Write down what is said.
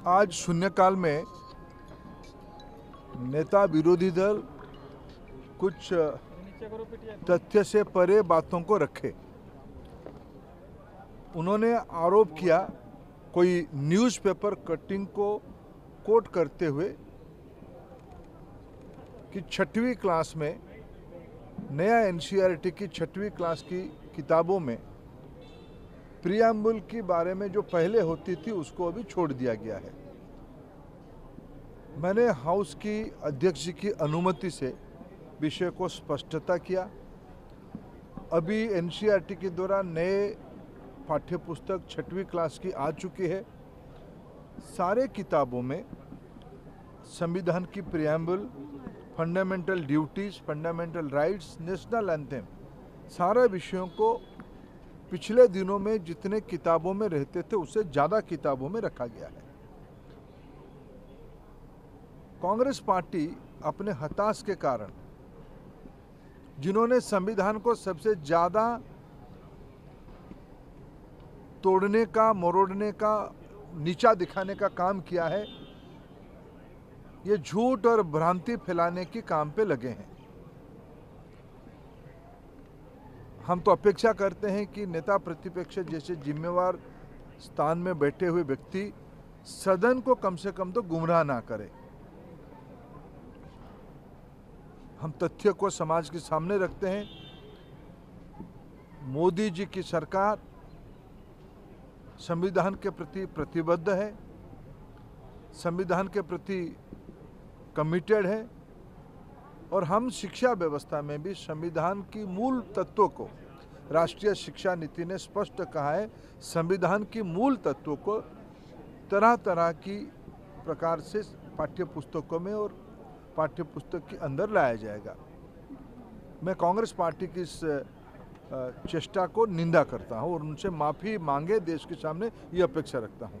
आज शून्यकाल में नेता विरोधी दल कुछ तथ्य से परे बातों को रखे। उन्होंने आरोप किया, कोई न्यूज़पेपर कटिंग को कोट करते हुए कि छठवीं क्लास में, नया एनसीईआरटी की छठवीं क्लास की किताबों में प्रियम्बुल के बारे में जो पहले होती थी, उसको अभी छोड़ दिया गया है। मैंने हाउस की अध्यक्ष की अनुमति से विषय को स्पष्टता किया। अभी एनसीईआरटी के द्वारा नए पाठ्य पुस्तक छठवीं क्लास की आ चुकी है। सारे किताबों में संविधान की preamble, fundamental duties, fundamental rights, national anthem, सारे विषयों को पिछले दिनों में जितने किताबों में रहते थे, उससे ज़्यादा किताबों में रखा गया है। कांग्रेस पार्टी अपने हताश के कारण, जिन्होंने संविधान को सबसे ज़्यादा तोड़ने का, मरोड़ने का, नीचा दिखाने का काम किया है, ये झूठ और भ्रांति फैलाने के काम पे लगे हैं। हम तो अपेक्षा करते हैं कि नेता प्रतिपक्ष जैसे जिम्मेवार स्थान में बैठे हुए व्यक्ति सदन को कम से कम तो गुमराह ना करे। हम तथ्य को समाज के सामने रखते हैं। मोदी जी की सरकार संविधान के प्रति प्रतिबद्ध है, संविधान के प्रति कमिटेड है। और हम शिक्षा व्यवस्था में भी संविधान की मूल तत्वों को, राष्ट्रीय शिक्षा नीति ने स्पष्ट कहा है, संविधान की मूल तत्वों को तरह तरह की प्रकार से पाठ्य पुस्तकों में और पाठ्य पुस्तक के अंदर लाया जाएगा। मैं कांग्रेस पार्टी की इस चेष्टा को निंदा करता हूँ और उनसे माफ़ी मांगे, देश के सामने ये अपेक्षा रखता हूँ।